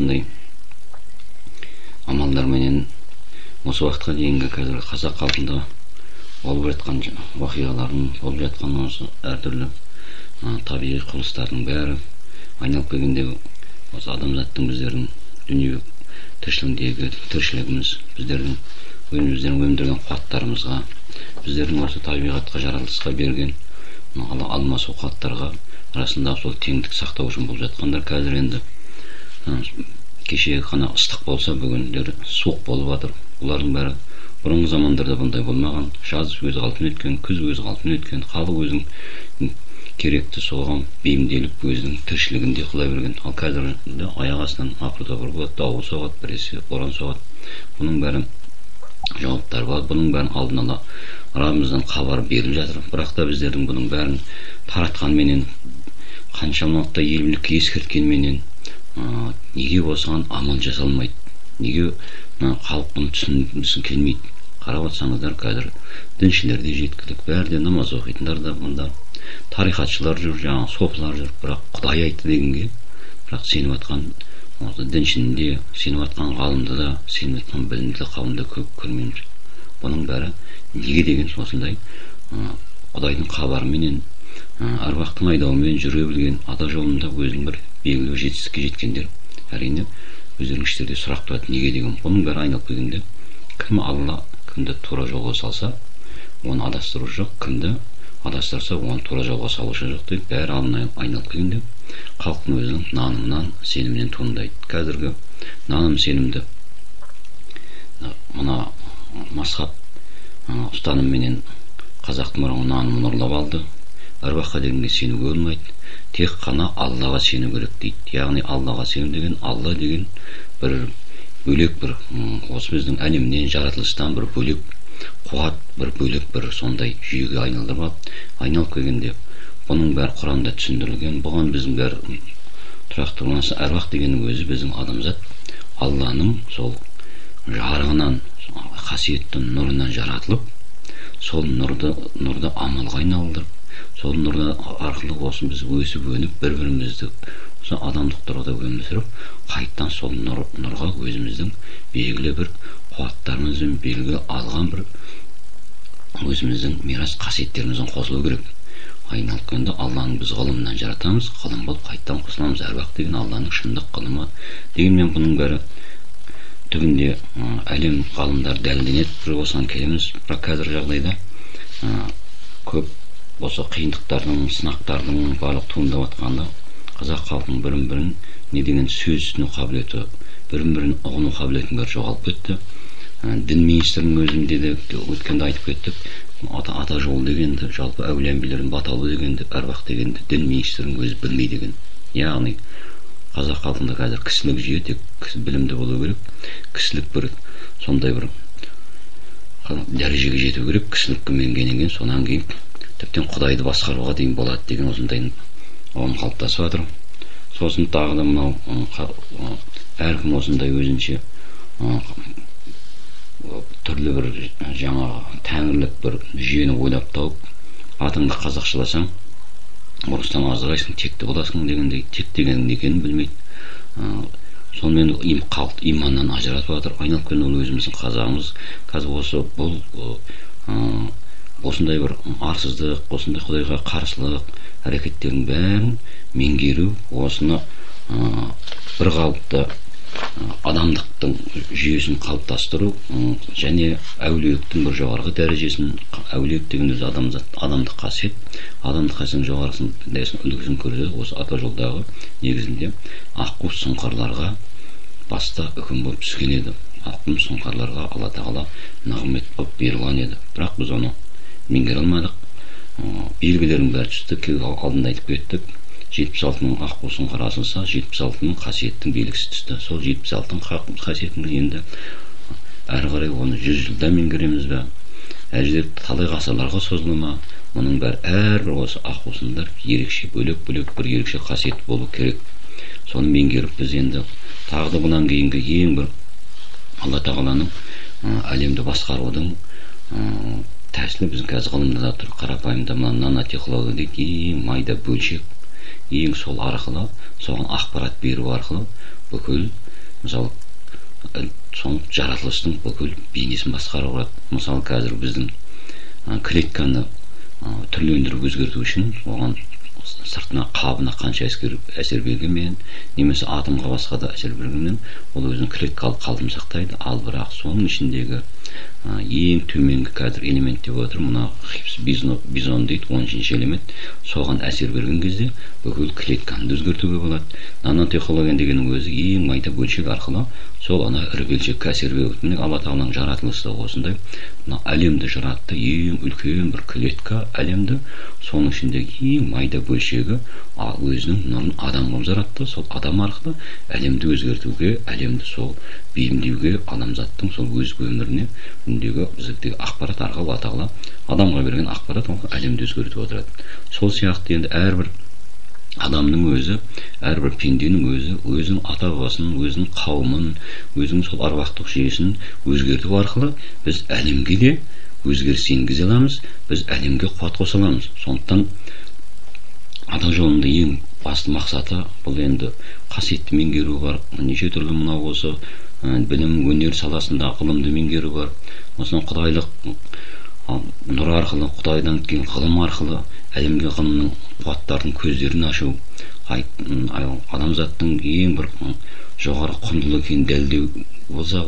ушундай амалдар менен осы уақытқа дейінгі қазір қазақ халқында болып жатқан оқиғалардың болып жатқан осы әртүрлі табиғи құбылыстардың бәрі айналып келгенде осы адамзаттың біздердің дүние тіршілігіндегі тіршілігіміз біздердің өзіміздердің өндірген қуаттарымызға біздердің осы табиғатқа жаратылысқа берген алмасу қуаттарға арасындағы сол теңдік сақтау үшін болып жатқандар қазір енді кеше ғана ыстық болса бүгіндері суық болып жатыр. Бұлардың бәрі бұрынғы замандарда бұндай болмаған. Жаз өз қалпын өткен күз өз қалпын өткен халық өзінің керекті соған бейімделіп өзінің тіршілігінде қыла берген. Ал қазір аяқ астынан апыр топыр болады дауыл соғады біресе боран соғады. Бұның бәрі жауаптары бар бұның бәрін алдын ала раббымыздан хабар беріліп жатыр. Бірақ та біздердің бұның бәрін таратқанменен қаншалықты елімдік ескерткенменен неге осыған амал жасалмайды? Неге халық бұны түсінгісі келмейді? Қарап отырсаңыздар қазір діншілер де жеткілік бәрі де намаз оқитындар да мында тарихатшылар жүр жаңағы софылар жүр. Бірақ құдай айтты дегенге. Бірақ сеніп жатқан осы діншіні де сеніп жатқан ғалымды да сеніп жатқан білімді қауымды көп көрмейміз. Бұның бәрі неге деген осындай? Құдайдың хабарыменен әруақтың айдауымен жүре білген ата жолында өзінің бір белгілі жетістікке жеткендер. Әрине өздерінің іштерінде сұрақ тұрады неге деген бұның бәрі айналып келгенде кім алла кімді тура жолға салса оны адастыру жоқ. Кімді адастырса оны тура жолға салушы жоқ деп бәрі айналып келгенде халықтың өзінің нанымынан сенімінен туындайды. Қазіргі наным сенімді. Мына мазхаб ұстанымменен қазақтың нанымын ұрлап алды. Әруаққа дегенге сенуге болмайды тек қана аллаға сену керек дейді. Яғни аллаға сену деген алла деген бір бөлек бір осы біздің әлемнен жаратылыстан бір бөлек қуат бір бөлек бір сондай жүйеге айналдырып алып айналып келгенде бұның бәрі құранда түсіндірілген. Бұған біздің бәрі тұрақты әруақ дегеннің өзі біздің адамзат. Алланың сол жарығынан қасиетті нұрынан жаратылып сол нұрды нұрды амалға айналдырып сол нұр арқылы осы біз өсіп өніп бір бірімізді осы адамдық тұрғыда өмір сүріп қайтадан сол нұр, нұрға өзіміздің белгілі бір қуаттарымызбен белгілі алған бір өзіміздің мирас қасиеттеріміздің қосылу керек. Айналып келгенде алланың біз ғылымынан жаратамыз ғылым болып қайтадан қосыламыз әруақ деген алланың шындық ғылымы дегенмен бұның бәрі түбінде әлем ғалымдары дәлелденеді. Бір осыған келеміз. Бірақ қазіргі жағдайда көп осы қиындықтардың сынақтардың барлық туындап жатқанда қазақ халқының бірін бірін не деген сөз түсіну қабілеті бірін бірін ұғыну қабілетінің бәрі жоғалып кетті. Дін министрінің өзінде де өткенде айтып кеттік. Ата, ата жол дегенді жалпы әулие әмбиелердің баталу дегенді әруақ дегенді дін министрінің өзі білмейді екен яғни қазақ халқында қазір кісілік жүйе тек білімді болу керек кісілік бір сондай бір дәрежеге жету керек кісілікке менгеннен кейін сонан кейін тіптен құдайды басқаруға дейін болады деген осындай ұғым қалыптасып жатыр. Сосын тағы да мынау әркім осындай өзінше түрлі бір жаңағы тәңірлік бір жүйені ойлап тауып атыңды қазақшаласаң орыстан аздырайсың текті боласың дегендей тек дегеннің екенін білмейді. Сонымен им, иманнан ажыратып жатыр. Айналып келген ол өзіміздің қазағымыз. Қазір осы бұл осындай бір арсыздық осындай құдайға қарсылық әрекеттердің бәрін меңгеру осыны ә, бір қалыпты адамдықтың жүйесін қалыптастыру және әулиеліктің бір жоғарғы дәрежесін әулиелік деген өзі адамзат адамдық қасиет адамдық қасиеттің жоғарғысын үлгісін көрсетеді осы ата жолдағы негізінде аққу сұңқарларға баста үкім болып түскен еді. Аққу сұңқарларға алла тағала нығмет болып бұйырған еді. Бірақ біз оны меңгере алмадық. Белгілерінің бәрі түсті алдында айтып кеттік. жетпіс алты мың аққу сұңқар асылса жетпіс алты мың қасиеттің белгісі түсті. Сол жетпіс алты мың қасиетін енді әрі қарай оны жүз жылда меңгереміз бе әжелер талай ғасырларға созыла ма? Мұның бәрі әрбір осы аққусындар ерекше бөлек бөлек бір ерекше қасиет болу керек. Соны меңгеріп біз енді тағы да бұдан кейінгі ең бір алла тағаланың әлемді басқарудың тәсілі біздің қазір ғылымда да тұр мына нанотехнология дейді ең майда бөлшек ең сол арқылы соған ақпарат беру арқылы бүкіл мысалы сол жаратылыштың бүкіл бейнесін басқарып алады мысалы қазір біздің клетканы түрлендіріп өзгерту үшін оған сыртына қабына қанша әсер, әсер бергенмен немесе атомға басқа да әсер бергенмен ол өзінің клеткалық қалпын сақтайды. Ал бірақ соның ішіндегі ең төменгі қазір элемент деп отыр мына хипс бизон дейді он үшінші элемент. Соған әсер берген кезде бүкіл клетканы өзгертуге болады. Нанотехнология дегеннің өзі ең майда бөлшек арқылы сол ана ірі бөлшекке әсер береді міне алла тағаланың жаратылысы осындай. Мына әлемді жаратты ең үлкен бір клетка әлемді. Соның ішіндегі ең майда бөлшегі өзінің нұрын адам қылып жаратты. Сол адам арқылы әлемді өзгертуге әлемді сол бейімдеуге адамзаттың сол өз өміріне үндегі біздегі ақпарат арқылы алла тағала адамға берген ақпарат ол әлемді өзгертіп отырады. Сол сияқты енді әрбір адамның өзі әрбір пенденің өзі өзінің ата бабасын өзінің қауымын өзінің сол аруақтық жүйесін өзгерту арқылы біз әлемге де өзгеріс енгізе аламыз біз әлемге қуат қоса аламыз. Сондықтан ата жолында ең басты мақсаты бұл енді қасиетті меңгеру бар. Неше түрлі мынау осы білім өнер саласында ғылымды меңгеру бар. Осынау құдайлық нұр арқылы құдайдан келген ғылым арқылы әлемге ғылымның қуаттардың көздерін ашу. Адамзаттың ең бір жоғары құндылық екенін дәлелдеу болса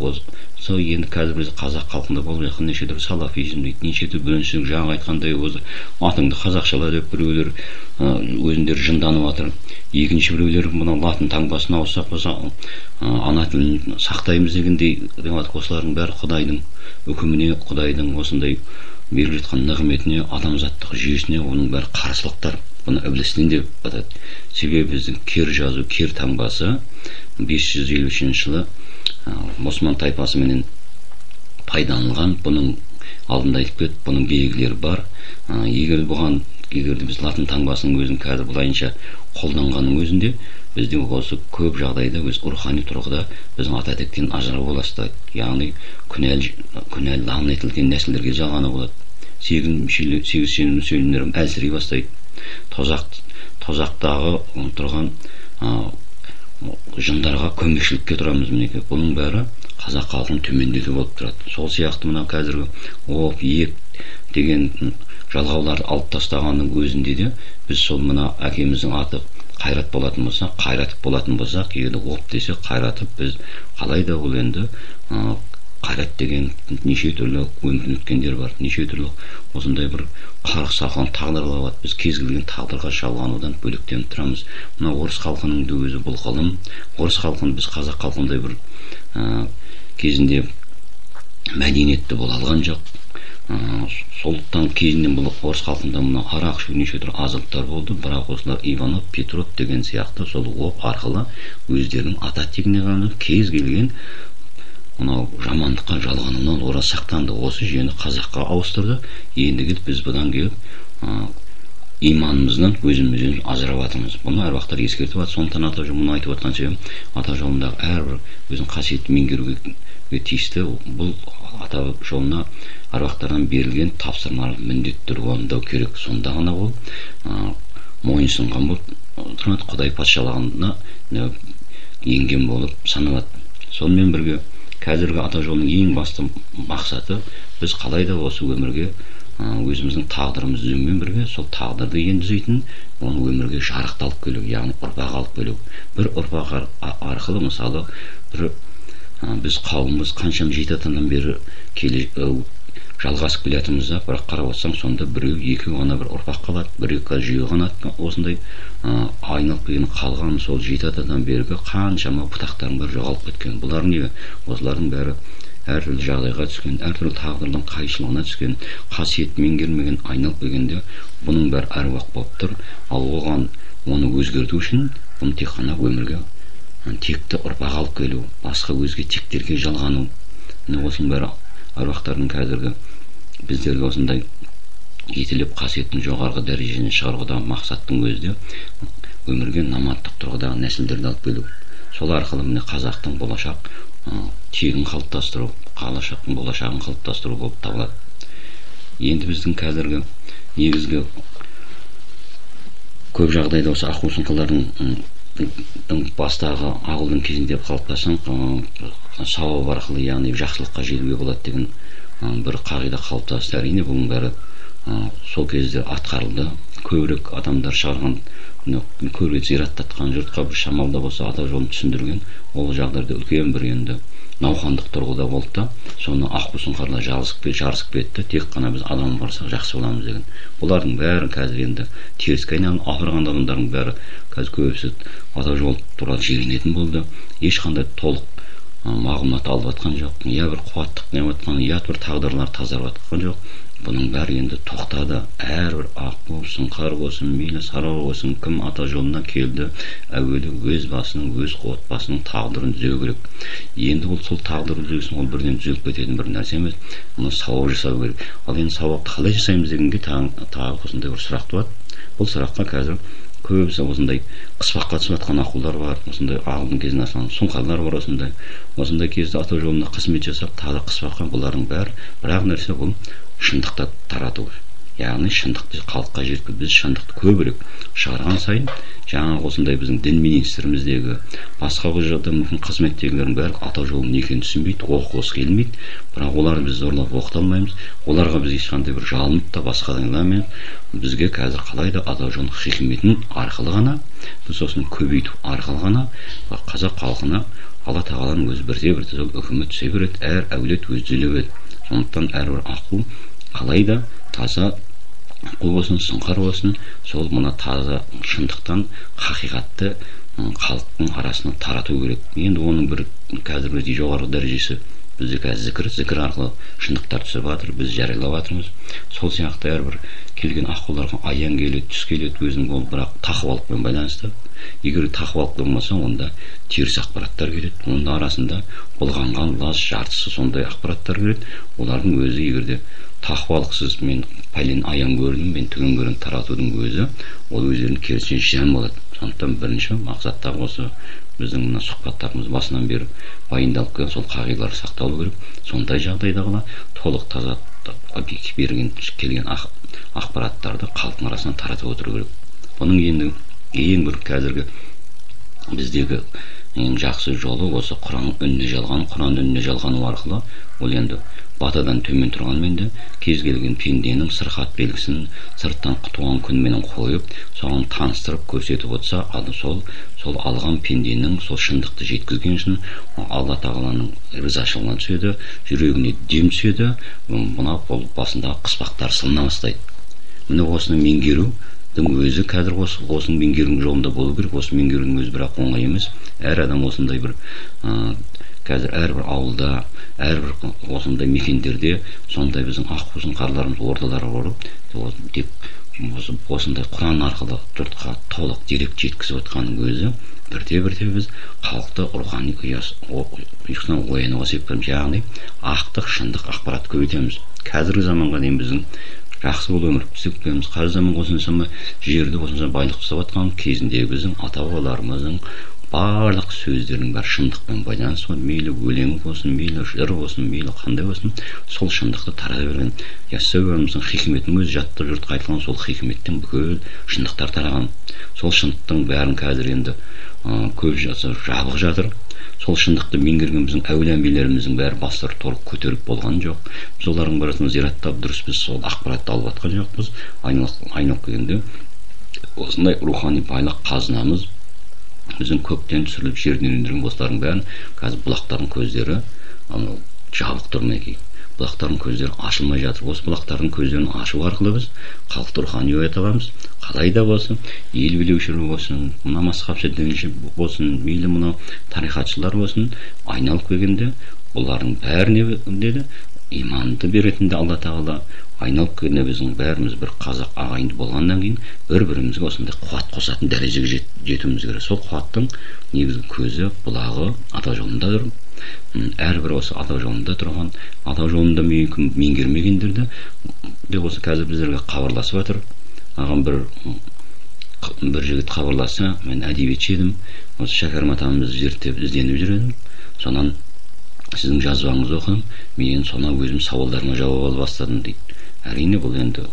сол енді қазір біз қазақ халқында болып жатқан неше түрлі салафизм дейді неше түрлі біріншілік жаңа айтқандай өзі атыңды қазақшала деп біреулер өзіндері жынданып жатыр. Екінші біреулер мына латын таңбасын ауырсақ болса ана тілін сақтаймыз дегендей деп осылардың бәрі құдайдың үкіміне құдайдың осындай беріп жатқан нығметіне адамзаттық жүйесіне оның бәрі қарсылықтар. Бұны іблістен деп атады себебі біздің кер жазу кер таңбасы 553 жылы мұсылман тайпасыменен пайдаланылған бұның алдында айтып кетті бұның белгілері бар егер бұған егер біз латын таңбасының өзін қазір былайынша қолданғанның өзінде бізде осы көп жағдайда біз рухани тұрғыда біздің ата тектен ажырау бастайды яғни күнәлі күнәлі лағнет етілген нәсілдерге жалғану болады сегіз сенім әлсірей бастайды тозақ тозақтағы тұрған жындарға көмекшілікке тұрамыз мінекей. Бұның бәрі қазақ халқын төмендету болып тұрады. Сол сияқты мына қазіргі оп ек деген жалғауларды алып тастағанның өзінде де біз сол мына әкеміздің аты қайрат болатын болса қайратов болатын болсақ егер оп десе қайратов біз қалай да ол енді қайрат деген неше түрлі өмірден өткендер бар неше түрлі осындай бір қарғыс салқан тағдырлар болады біз кез келген тағдырға жалғанудан бөлектеніп тұрамыз. Мына орыс халқының да өзі бұл ғылым. Орыс халқын біз қазақ халқындай бір ә, кезінде мәдениетті бола алған жоқ. Ә, сондықтан кезінде бұл орыс халқында мына арақ ішу неше түрлі азаптар болды. Бірақ осылар иванов петров деген сияқты сол оп арқылы өздерінің ата тегіне кез келген мынау жамандыққа жалғануынан ораз сақтанды. Осы жүйені қазаққа ауыстырды. Енді келіп біз бұдан келіп ә, иманымыздан өзімізден ажырап жатырмыз бұны әруақтар ескертіп жатыр сондықтан ата мұны айтып жатқан себебім ата жолындағы әрбір өзінің қасиетін меңгеруге тиісті бұл ата жолына аруақтардан берілген тапсырмалар міндеттер орындау керек. Сонда ғана ол ә, мойынсұнған болып құдай патшалығына енген болып саналады. Сонымен бірге қазіргі ата жолының ең басты мақсаты біз қалай да осы өмірге өзіміздің тағдырымыз түзумен бірге сол тағдырды енді оны өмірге жарықты алып келу яғни ұрпақ алып келу. бір ұрпақ арқылы мысалы бір біз қауымымыз қаншама жеті атадан бері келе жалғасып келе жатырмыз да бірақ қарап отырсаң сонда біреу екеу ғана бір ұрпақ қалады бір екі жүйе ғана осындай айналып келген қалған сол жеті атадан бергі қаншама бұтақтардың бәрі жоғалып кеткен. Бұлар не? Осылардың бәрі әртүрлі жағдайға түскен әртүрлі тағдырдың қайшылығына түскен қасиет меңгермеген айналып келгенде бұның бәрі әруақ болып тұр. Ал оған оны өзгерту үшін бұны тек қана өмірге текті ұрпақ алып келу басқа өзге тектерге жалғану. Міне осының бәрі әруақтардың қазіргі біздерге осындай жетелеп қасиеттің жоғарғы дәрежесіне шығарудағы мақсаттың өзі де өмірге наматтық тұрғыдағы нәсілдерді алып келу. Сол арқылы міне қазақтың болашақ тегін қалыптастыру қалашақтың болашағын қалыптастыру болып табылады. Енді біздің қазіргі негізгі көп жағдайда осы аққу сұңқылардың бастағы ақылдың кезінде қалыптасқан сауап арқылы яғни жақсылыққа жетуге болады деген бір қағида қалыптасты. Әрине бұның бәрі сол кезде атқарылды. Көбірек адамдар шығарған көбірек зираттатқан жұртқа бір шамалы да болса ата жолын түсіндірген ол жағдайда үлкен бір енді науқандық тұрғыда болды да соны аққу сұңқарлар жарысып жарысып кетті тек қана біз адам барсақ жақсы боламыз деген. Бұлардың бәрі қазір енді теріске айналып ауырған адамдардың бәрі қазір көбісі ата жол туралы жиренетін болды. Ешқандай толық мағлұмат алып жатқан жоқ. Я бір қуаттық не жатқан я бір тағдырлар тазарып жатқан жоқ? Бұның бәрі енді тоқтады. Әрбір аққу сұңқар болсын мейлі сарыарқа болсын кім ата жолына келді әуелі өз басының өз отбасының тағдырын түзеу керек. Енді ол сол тағдырды түзесін ол бірден түзеліп кететін бір нәрсе емес. Мұны сауап жасау керек. Ал енді сауапты қалай жасаймыз дегенге тағы осындай бір сұрақ туады. Бұл сұраққа қазір көбісі осындай қыспаққа түсіп жатқан аққулар бар осындай ағылдың кезінен асқан сұңқарлар бар осындай осындай кезде ата жолына қызмет жасап тағы қыспаққа бұлардың бәрі бір ақ нәрсе бұл шындықты тарату. Яғни шындықты халыққа жеткізу біз шындықты көбірек шығарған сайын жаңағы осындай біздің дін министріміздегі басқа жерде мүмкін қызметтегілердің бәрі ата жолының не екенін түсінбейді оқығысы келмейді. Бірақ оларды біз зорлап оқыта алмаймыз оларға біз ешқандай бір жалынып та басқа бізге қазір қалай да ата жолының хикметін арқылы ғана біз осыны көбейту арқылы ғана қазақ халқына алла тағаланың өзі бірте бірте сол үкімі түсе береді әр әулет өзі түзеле береді сондықтан әрбір аққу қалай да таза аққу болсын сұңқар болсын сол мына таза шындықтан хақиқатты халықтың арасына тарату керек. Енді оның бір қазіргі жоғарғы дәрежесі бізде қазір зікір зікір арқылы шындықтар түсіп жатыр біз жариялап жатырмыз. Сол сияқты әрбір келген аққуларға аян келеді түс келеді өзінің ол бірақ тақуалықпен байланысты. Егер тақуалық болмаса онда теріс ақпараттар келеді. Оның арасында былғанған лас жартысы сондай ақпараттар келеді. Олардың өзі егерде тақуалықсыз мен пәлен аян көрдім мен түген көрдім таратудың өзі ол өздерінің керісінше жан болады. Сондықтан бірінші мақсат осы біздің мына сұхбаттарымыз басынан бері баяндалып келген сол қағидалар сақталу керек. Сондай жағдайда ғана толық таза берген келген ақпараттарды халықтың арасына таратып отыру керек. Бұның енді ең бір қазіргі біздегі ең жақсы жолы осы құран үніне жалған құран үніне жалғану арқылы ол енді батадан төмен тұрғанмен де кез келген пенденің сырқат белгісін сырттан туған күнменен қойып соған таныстырып көрсетіп отырса ал сол сол алған пенденің сол шындықты жеткізген үшін алла тағаланың ризашылығына түседі жүрегіне дем түседі мына бұл басындағы қыспақтар сылына бастайды. Міне осыны меңгеру өзі қазір осы осыны меңгерудің жолында болу керек осы меңгерудің өзі бірақ оңай емес. Әр адам осындай бір қазір әрбір ауылда әрбір осындай мекендерде сондай біздің аққу сұңқарларымыз ордалар құрып тек осы осындай құран арқылы жұртқа толық дерек жеткізіп отқанның өзі бірте бірте біз халықты рухани ұйқысынан оянуға себеп береміз яғни ақтық шындық ақпарат көбейтеміз. Қазіргі заманға дейін біздің жақсы болып өмір сүріп келеміз. Қазіргі заманға осыншама жерді осынша байлық жасап жатқан кезіндегі біздің ата бабаларымыздың барлық сөздердің бәрі шындықпен байланысты мейлі өлең болсын мейлі жыр болсын мейлі қандай болсын сол шындықты тарата берген. Яссауиямыздың хикметінің өзі жаттап жұртқа айтылған сол хикметтен бүкіл шындықтар тараған. Сол шындықтың бәрін қазір енді көп жасы жабық жатыр. Сол шындықты меңгерген біздің әулие әмбиелеріміздің бәрі бастары толық көтеріп болған жоқ. Біз олардың бәрін зираттап дұрыс біз сол ақпаратты алып жатқан жоқпыз. Айналып келгенде осындай рухани байлық қазынамыз біздің көктен түсіріліп жерден өндірген осылардың бәрін қазір бұлақтардың көздері анау жабық тұр мінекей. Бұлақтардың көздері ашылмай жатыр. Осы бұлақтардың көздерін ашу арқылы біз халықты рухани оята аламыз. Қалай да болсын ел билеушілер болсын мына масхаб болсын мейлі мынау тарихатшылар болсын айналып келгенде бұлардың бәріне деді иманды беретін де алла тағала айналып келгенде біздің бәріміз бір қазақ ағайынды болғаннан кейін бір бірімізге осындай қуат қосатын дәрежеге жет, жетуіміз керек. Сол қуаттың негізгі көзі бұлағы ата жолында тұр. Әрбір осы ата жолында тұрған ата жолында меңгермегендерді де осы қазір біздерге хабарласып жатыр. Маған бір бір жігіт хабарласса мен әдебиетші едім осы шәкәрім атамызды зерттеп ізденіп жүр едім. Сонан сіздің жазбаңызды оқыдым. Мен сонау өзім сауалдарыма жауап ала бастадым дейді. Әрине бұл енді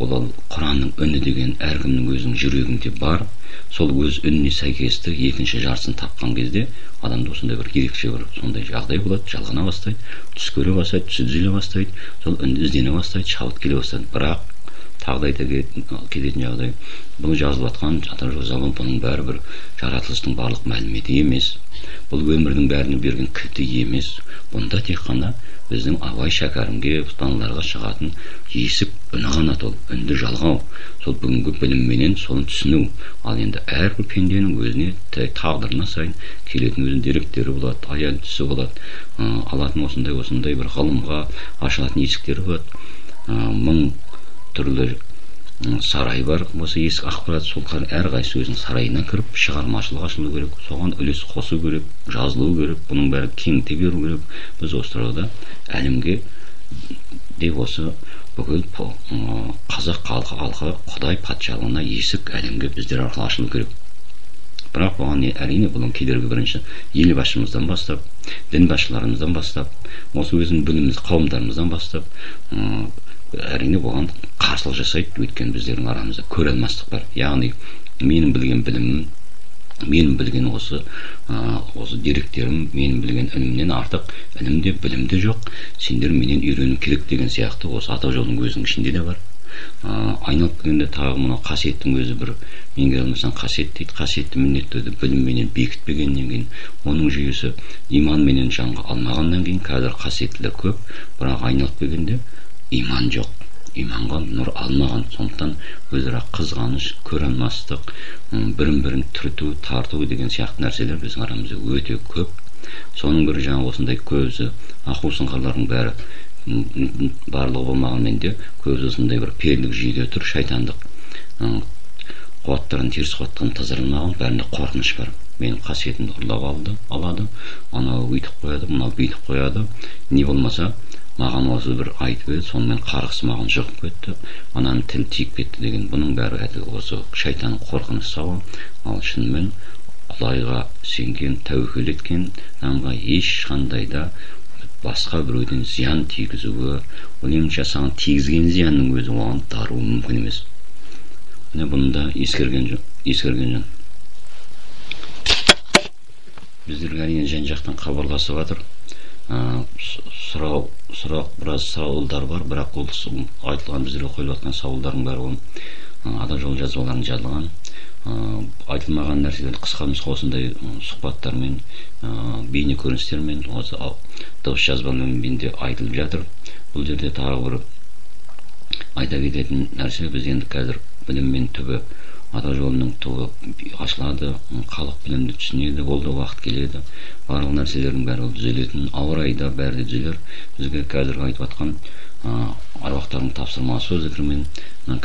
ол құранның үні деген әркімнің өзінің жүрегінде бар. Сол өз үніне сәйкесті екінші жартысын тапқан кезде адамда осындай бір ерекше бір сондай жағдай болады. Жалғана бастайды түс көре бастайды түсі түзеле бастайды сол үн іздене бастайды шабыт келе бастайды. Бірақ тағы да айта кететін жағдай бұл жазылып жатқан заман бұның бәрі бір жаратылыстың барлық мәліметі емес. Бұл өмірдің бәріне берген кілті емес. Бұнда тек қана біздің абай шәкәрімге балаларға шығатын есік үні ғана ол үнді жалғау. Сол бүгінгі білімменен соны түсіну. Ал енді әрбір пенденің өзіне тағдырына сайын келетін өзінің деректері болады аял түсі болады. Ә, алатын осындай осындай бір ғылымға ашылатын есіктері болады. Мың түрлі сарай бар. Осы есік ақпарат сол әрқайсысы өзінің сарайына кіріп шығармашылық ашылу керек соған үлес қосу керек жазылу керек бұның бәрі кеңіте беру керек. Біз осы тұрғыда әлемге де осы бүкіл қазақ халқы халқы құдай патшалығына есік әлемге біздер арқылы ашылу керек. Бірақ бұған әрине бұның кедергі бірінші елбасшымыздан бастап дін басшыларымыздан бастап осы өзінің біліміміз қауымдарымыздан бастап әрине бұған қарсылық жасайды. Өйткені біздердің арамызда көре алмастық бар. Яғни менің білген білімім менің білген осы ә, осы деректерім менің білген ілімнен артық ілім де білім де жоқ. Сендер менен үйрену керек деген сияқты осы ата жолдың өзінің ішінде де бар. Ә, айналып келгенде тағы мынау қасиеттің өзі бір меңгере алмасаң қасиет дейді. Қасиетті міндеттерді білімменен бекітпегеннен кейін оның жүйесі иманменен жанға алмағаннан кейін қазір қасиеттілер көп. Бірақ айналып келгенде иман жоқ. Иманға нұр алмаған сондықтан өзара қызғаныш көре алмастық бірін бірін түрту тарту деген сияқты нәрселер біздің арамызда өте көп. Соның бірі жаңағы осындай көзі ақу сұңқарлардың бәрі барлығы болмағанмен де көзі осындай бір перілік жүйеде тұр шайтандық. Қуаттарын теріс қуаттан тазарылмаған бәрінде қорқыныш бар. Менің қасиетімді ұрлап алды алады. Анау өйтіп қояды мынау бүйтіп қояды. Не болмаса маған осы бір айтып еді сонымен қарғысы маған жұғып кетті. Ананың тілі тиіп кетті деген бұның бәрі осы шайтанның қорқыныш сауал ал шынымен құдайға сенген тәуекел еткен адамға ешқандай да басқа біреуден зиян тигізуі ол емші саған тигізген зиянның өзі оған даруы мүмкін емес. Міне бұны да ескерген ескерген жөн. Біздерге әрине жан жақтан хабарласып жатыр. Сұрау сұрақ біраз сауалдар бар бірақ ол айтылған біздерге қойылып жатқан сауалдардың бәрі ол ата жол жазбаларында жазылған. Айтылмаған нәрселер қысқа нұсқа осындай сұхбаттармен бейне көріністермен осы дыбыс жазбамен де айтылып жатыр. Бұл жерде тағы бір айта кететін нәрсе біз енді қазір біліммен түбі ата жолының туы ашылады халық білімді түсінеді ол да уақыт келеді. Барлық нәрселердің бәрі түзелетін ауа райы да бәрі түзелер. Бізге қазіргі айтып жатқан аруақтардың тапсырмасы зікірмен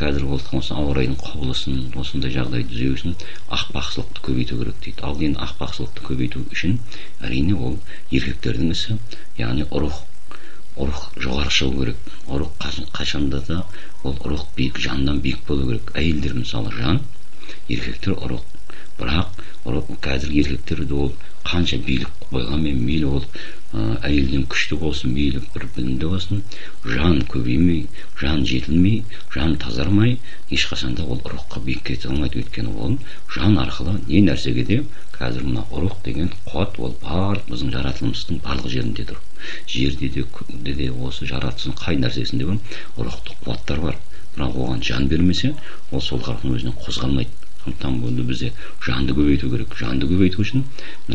қазір жатқан осы ауа райының құбылысын осындай жағдай түзеу үшін ақпақсылықты көбейту керек дейді. Ал енді ақпақсылықты көбейту үшін әрине ол еркектердің ісі яғни рух рух жоғары шығу керек. Рух қашанда да ол рух биік жаннан биік болу керек. Әйелдер мысалы жан еркектер ұрық. Бірақ қазіргі еркектерде ол қанша билік қойғанмен мейлі ол әйелден күшті болсын мейлі бір білімді болсын жан көбеймей жан жетілмей жан тазармай ешқашан да ол ұрыққа биік кете алмайды. Өйткені ол жан арқылы не нәрсеге де қазір мына ұрық деген қуат ол барлық біздің жаратылысымыздың барлық жерінде тұр. Жерде де көкте де осы жаратылыстың қай нәрсесінде бар рухтық қуаттар бар. Бірақ оған жан бермесе ол сол қарқын өзінен қозғалмайды. Сондықтан бұны бізде жанды көбейту керек. Жанды көбейту үшін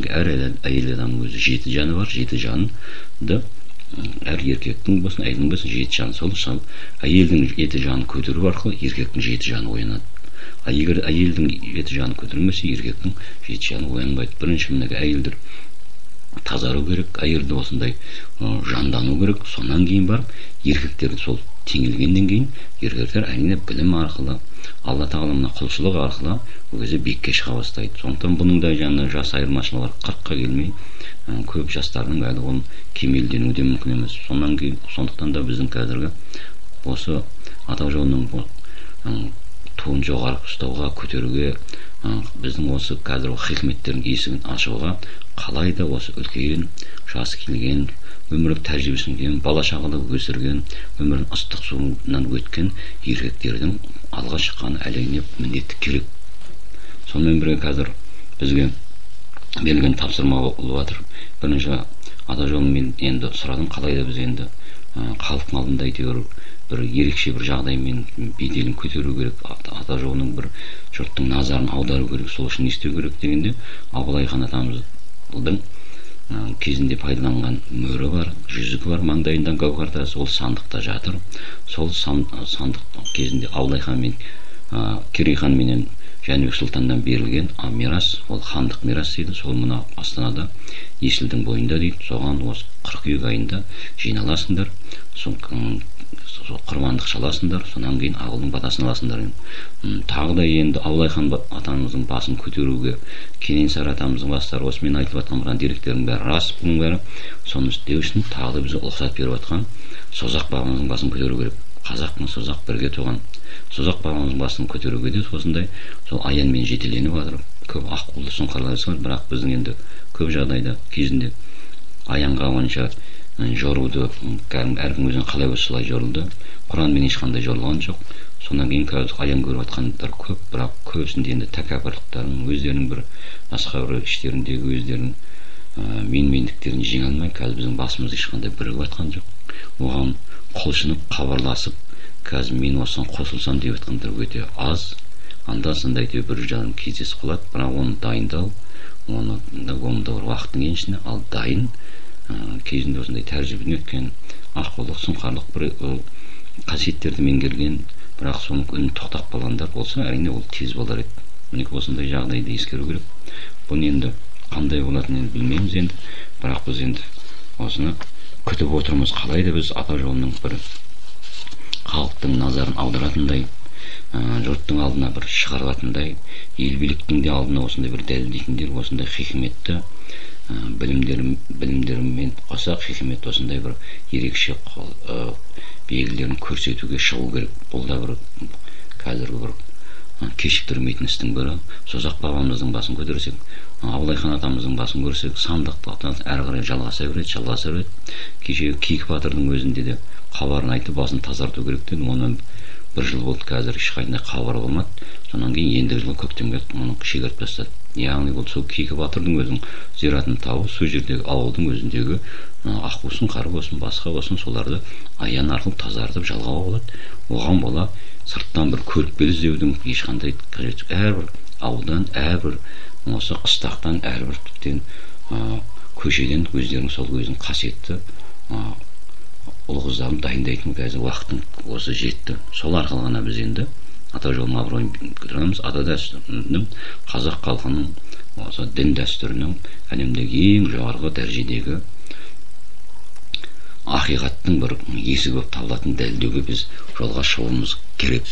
әр әйел адамның өзі жеті жаны бар жеті жанды әр еркектің болсын әйелдің болсын жеті жаны. Сол әйелдің жеті жанын көтеру арқылы еркектің жеті жаны оянады. Ал егер әйелдің жеті жаны көтерілмесе еркектің жеті жаны оянбайды. Бірінші мінекей әйелдер тазару керек әйелді осындай жандану керек. Сонан кейін барып еркектер сол теңелгеннен кейін еркектер әрине білім арқылы алла тағала мына құлшылық арқылы ол кезде биікке шыға бастайды. Сондықтан бұның да жаңағы жас айырмашылығы қырыққа келмей көп жастардың әлі оның кемелденуі де мүмкін емес. Сонан кейін сондықтан да біздің қазіргі осы ата жолының туын жоғары ұстауға көтеруге біздің осы қазір хикметтердің есігін ашуға қалай да осы үлкен жасы келген өмірлік тәжірибесінен бала шағада өсірген өмірін ыстық суынан өткен еркектердің алға шыққаны әрине міндетті керек. Сонымен бірге қазір бізге берілген тапсырма болып жатыр бірінші ата жолымен енді сұрадым қалай да біз енді халықтың алдында әйтеуір бір ерекше бір жағдаймен беделін көтеру керек ата жолының бір жұрттың назарын аудару керек сол үшін не істеу керек дегенде абылай хан атамыздың кезінде пайдаланған мөрі бар жүзігі бар маңдайында гауһар тасы ол сандықта жатыр. Сол сандық кезінде абылай хан мен керей хан менен жәнібек сұлтаннан берілген мирас ол хандық мирас дейді сол мына астанада есілдің бойында дейді соған осы қыркүйек айында жиналасыңдар. Сол құрбандық шаласыңдар содан кейін ауылдың батасын аласыңдар. Тағы да енді абылай хан атамыздың басын көтеруге кенесары атамыздың бастары осы мен айтып жатқан мына деректердің бәрі рас бұның бәрі. Соны істеу үшін тағы да бізге рұқсат беріп жатқан созақ бабамыздың басын көтеру керек. Қазақ пен созақ бірге туған созақ бабамыздың басын көтеруге де осындай сол аянмен жетеленіп жатыр. Көп аққулы сұңқарлар бірақ біздің енді көп жағдайда кезінде аянға онша жоруды әркім өзіне қалай болса солай жорылды. Құранмен ешқандай жорылған жоқ. Содан кейін қазір аян көріп жатқандар көп бірақ көбісінде енді тәкаппарлықтарын өздерінің бір басқа бір іштеріндегі өздерінің ә, менмендіктерін жеңе алмай қазір біздің басымыз ешқандай бірігіп жатқан жоқ. Оған құлшынып хабарласып қазір мен осыған қосылсам деп жатқандар өте аз. Анда санда әйтеуір бір жарым кездесіп қалады бірақ оны дайындау оны оның да бір уақыттың еншісінде ал дайын. Кезінде осындай тәжірибеден өткен ақылдық сұңқарлық бір қасиеттерді меңгерген бірақ соның үнін тоқтап қалғандар болса әрине ол тез болар еді. Мінекей осындай жағдайды ескеру керек. Бұны енді қандай болатынын енді білмейміз енді. Бірақ біз енді осыны күтіп отырмыз. Қалай да біз ата жолының бір халықтың назарын аударатындай жұрттың алдына бір шығаратындай ел биліктің де алдына осындай бір дәлелдейтіндер осындай хикметті білімдер білімдерімен қоса хикмет осындай бір ерекше белгілерін көрсетуге шығу керек бұл да бір қазіргі бір кешіктірмейтін істің бірі. Созақ бабамыздың басын көтерсек абылай хан атамыздың басын көрсек сандықтан әрі қарай жалғаса береді жалғаса береді. Кешегі кейкі батырдың өзінде де хабарын айтып басын тазарту керек деді оны бір жыл болды қазір ешқандай хабар болмады. Содан кейін ендігі жылы көктемге оны шегеріп тастады яғни ол сол кейкі батырдың өзінің зиратын тауып сол жердегі ауылдың өзіндегі ақ болсын қар болсын басқа болсын соларды аян арқылы тазартып жалғауға болады. Оған бола сырттан бір көріпкел іздеудің ешқандай қажеті жоқ. Әрбір ауылдан әрбір осы қыстақтан әрбір тіптен көшеден өздерінің сол өзінің қасиетті ұл қыздарын дайындайтын қазір уақытың осы жетті. Сол арқылы ғана біз енді ата жолының абыройын көтереміз. Ата дәстүрінің қазақ халқының осы дін дәстүрінің әлемдегі ең жоғарғы дәрежедегі ақиқаттың бір есігі болып табылатынын дәлелдеуге біз жолға шығуымыз керек.